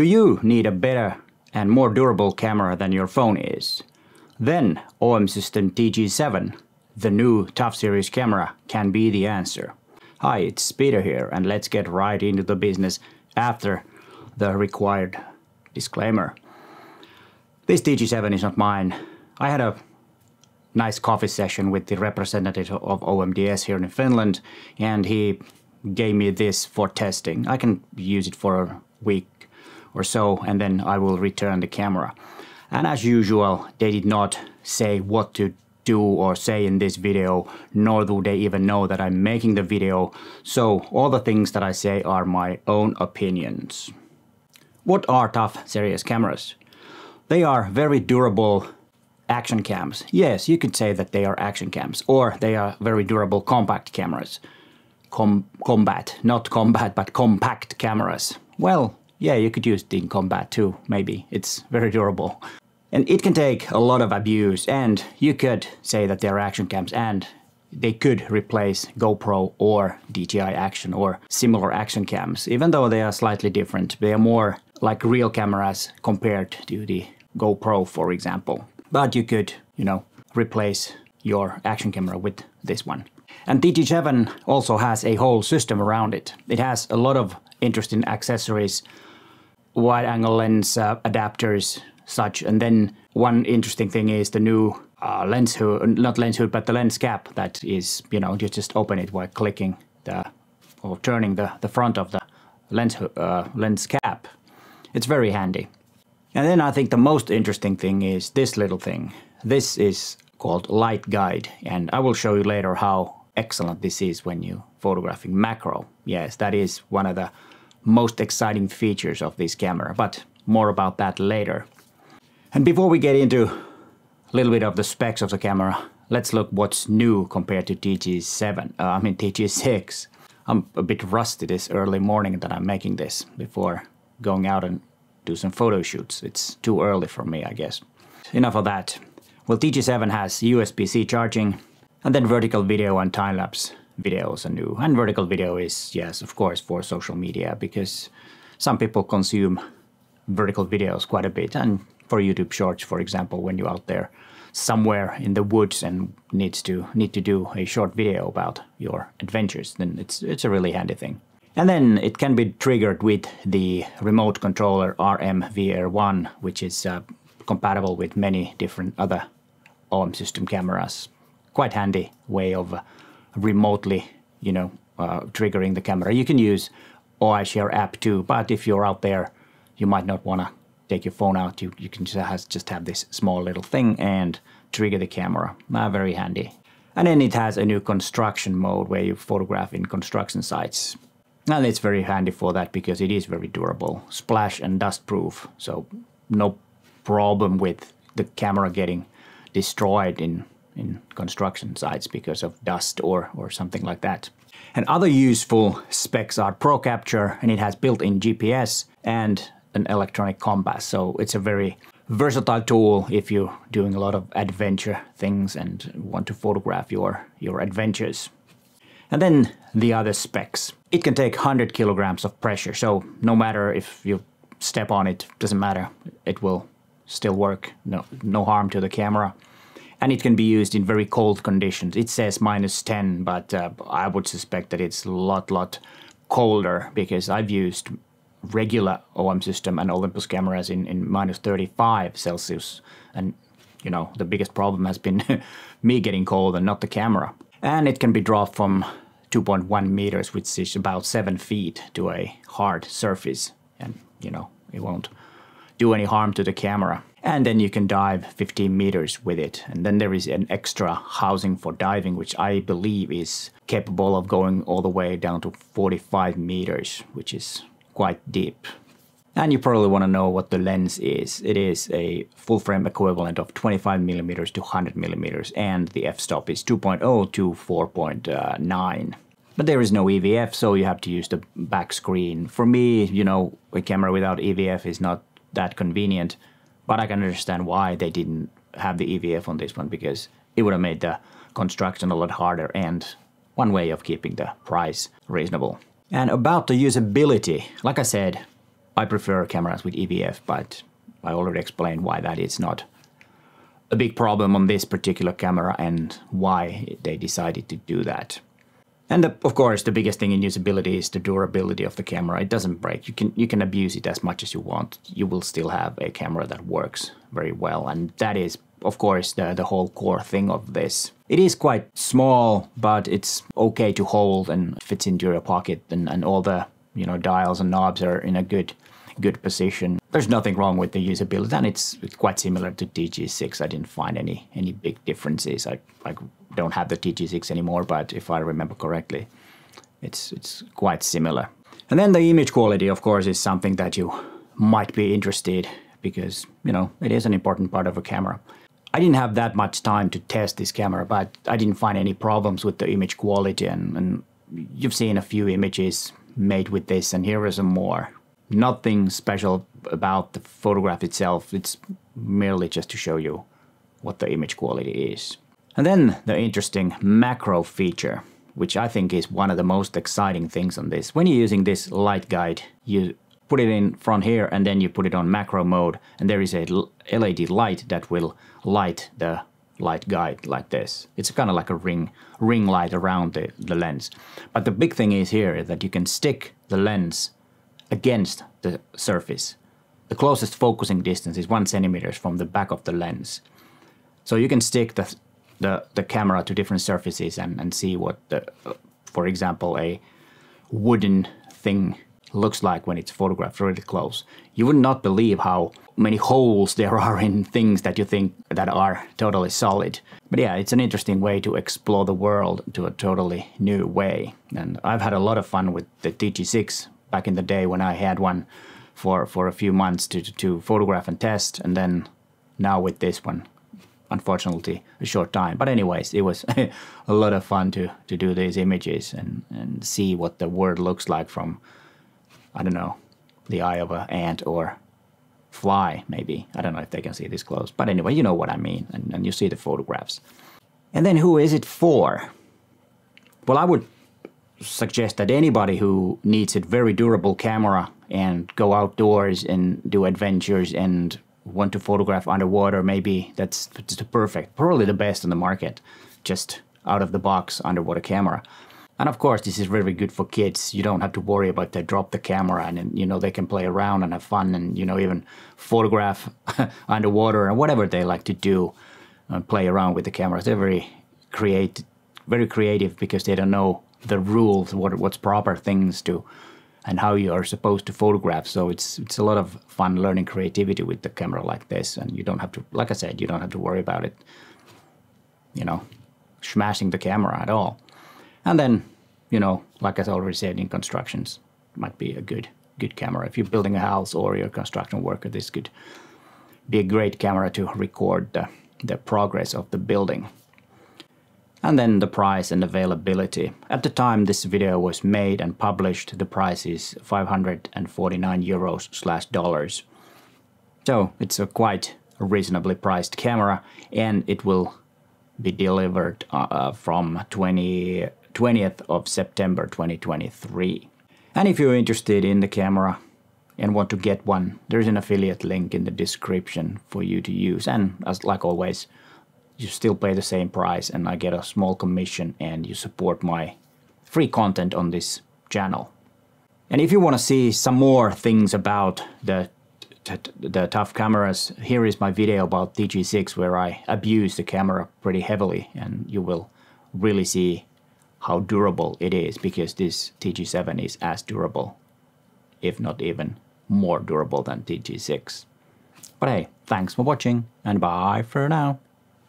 Do you need a better and more durable camera than your phone is? Then OM System TG7, the new Tough Series camera, can be the answer. Hi, it's Peter here, and let's get right into the business after the required disclaimer. This TG7 is not mine. I had a nice coffee session with the representative of OMDS here in Finland, and he gave me this for testing. I can use it for a week or so, and then I will return the camera. And as usual, they did not say what to do or say in this video, nor do they even know that I'm making the video. So all the things that I say are my own opinions. What are tough series cameras? They are very durable action cams. Yes, you could say that they are action cams, or they are very durable compact cameras. Com combat, not combat, but compact cameras. Well, yeah, you could use it in combat too, maybe. It's very durable. And it can take a lot of abuse, and you could say that they're action cams, and they could replace GoPro or DJI Action or similar action cams, even though they are slightly different. They are more like real cameras compared to the GoPro, for example. But you could, you know, replace your action camera with this one. And TG7 also has a whole system around it. It has a lot of interesting accessories, wide angle lens uh, adapters, such. And then one interesting thing is the new uh, lens hood, not lens hood, but the lens cap that is, you know, you just open it by clicking the or turning the, the front of the lens, uh, lens cap. It's very handy. And then I think the most interesting thing is this little thing. This is called Light Guide, and I will show you later how excellent this is when you photographing macro. Yes, that is one of the most exciting features of this camera, but more about that later. And before we get into a little bit of the specs of the camera, let's look what's new compared to TG7, uh, I mean TG6. I'm a bit rusty this early morning that I'm making this before going out and do some photo shoots. It's too early for me, I guess. Enough of that. Well, TG7 has USB-C charging, and then vertical video and time-lapse videos are new. And vertical video is, yes, of course, for social media, because some people consume vertical videos quite a bit, and for YouTube Shorts, for example, when you're out there somewhere in the woods and needs to need to do a short video about your adventures, then it's it's a really handy thing. And then it can be triggered with the remote controller RMVR1, which is uh, compatible with many different other OM system cameras. Quite handy way of remotely, you know, uh, triggering the camera. You can use OiShare app too, but if you're out there, you might not want to take your phone out. You, you can just, has, just have this small little thing and trigger the camera. Uh, very handy. And then it has a new construction mode where you photograph in construction sites. And it's very handy for that because it is very durable, splash and dust proof. So no problem with the camera getting destroyed in, in construction sites because of dust or, or something like that. And other useful specs are Pro Capture and it has built-in GPS and an electronic compass. So it's a very versatile tool if you're doing a lot of adventure things and want to photograph your, your adventures. And then the other specs. It can take 100 kilograms of pressure, so no matter if you step on it, doesn't matter, it will still work, no, no harm to the camera. And it can be used in very cold conditions. It says minus 10, but uh, I would suspect that it's a lot, lot colder because I've used regular OM system and Olympus cameras in, in minus 35 Celsius. And, you know, the biggest problem has been me getting cold and not the camera. And it can be dropped from 2.1 meters, which is about 7 feet, to a hard surface. And, you know, it won't do any harm to the camera. And then you can dive 15 meters with it. And then there is an extra housing for diving, which I believe is capable of going all the way down to 45 meters, which is quite deep. And you probably want to know what the lens is. It is a full frame equivalent of 25 millimeters to 100 millimeters, and the f-stop is 2.0 to 4.9. Uh, but there is no EVF, so you have to use the back screen. For me, you know, a camera without EVF is not that convenient, but I can understand why they didn't have the EVF on this one because it would have made the construction a lot harder and one way of keeping the price reasonable. And about the usability, like I said, I prefer cameras with EVF, but I already explained why that is not a big problem on this particular camera and why they decided to do that. And the, of course, the biggest thing in usability is the durability of the camera. It doesn't break. You can you can abuse it as much as you want. You will still have a camera that works very well, and that is, of course, the the whole core thing of this. It is quite small, but it's okay to hold and fits into your pocket, and, and all the you know dials and knobs are in a good good position. There's nothing wrong with the usability, and it's, quite similar to TG6. I didn't find any any big differences. I, I don't have the TG6 anymore, but if I remember correctly, it's it's quite similar. And then the image quality, of course, is something that you might be interested because you know it is an important part of a camera. I didn't have that much time to test this camera, but I didn't find any problems with the image quality. And, and you've seen a few images made with this, and here are some more nothing special about the photograph itself. It's merely just to show you what the image quality is. And then the interesting macro feature, which I think is one of the most exciting things on this. When you're using this light guide, you put it in front here and then you put it on macro mode and there is a LED light that will light the light guide like this. It's kind of like a ring ring light around the, the lens. But the big thing is here that you can stick the lens against the surface. The closest focusing distance is one centimeters from the back of the lens. So you can stick the, the, the camera to different surfaces and, and see what, the, for example, a wooden thing looks like when it's photographed really close. You would not believe how many holes there are in things that you think that are totally solid. But yeah, it's an interesting way to explore the world to a totally new way. And I've had a lot of fun with the TG6 back in the day when I had one for, for a few months to, to photograph and test. And then now with this one, unfortunately, a short time. But anyways, it was a lot of fun to, to do these images and, and see what the world looks like from, I don't know, the eye of an ant or fly, maybe. I don't know if they can see this close. But anyway, you know what I mean. And, and you see the photographs. And then who is it for? Well, I would suggest that anybody who needs a very durable camera and go outdoors and do adventures and want to photograph underwater, maybe that's, that's the perfect, probably the best on the market, just out of the box underwater camera. And of course, this is very good for kids. You don't have to worry about they drop the camera and, you know they can play around and have fun and you know even photograph underwater and whatever they like to do, and play around with the cameras. They're very create, very creative because they don't know the rules, what what's proper things to, and how you are supposed to photograph. So it's it's a lot of fun learning creativity with the camera like this, and you don't have to, like I said, you don't have to worry about it, you know, smashing the camera at all. And then, you know, like I already said, in constructions, might be a good good camera if you're building a house or you're a construction worker. This could be a great camera to record the the progress of the building and then the price and availability. At the time this video was made and published, the price is 549 euros slash dollars. So it's a quite reasonably priced camera and it will be delivered uh, from 20, 20th of September 2023. And if you're interested in the camera and want to get one, there's an affiliate link in the description for you to use. And as like always, you still pay the same price and I get a small commission and you support my free content on this channel. And if you want to see some more things about the the tough cameras, here is my video about TG6 where I abuse the camera pretty heavily and you will really see how durable it is because this TG7 is as durable, if not even more durable than TG6. But hey, thanks for watching and bye for now.